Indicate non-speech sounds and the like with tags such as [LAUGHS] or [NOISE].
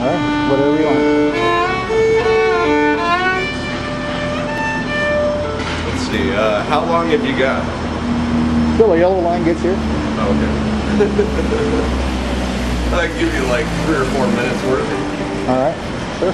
All right, whatever you want. Let's see. Uh, how long have you got? Till the yellow line gets here. Oh, okay. [LAUGHS] I'll give you like three or four minutes worth. All right, sure.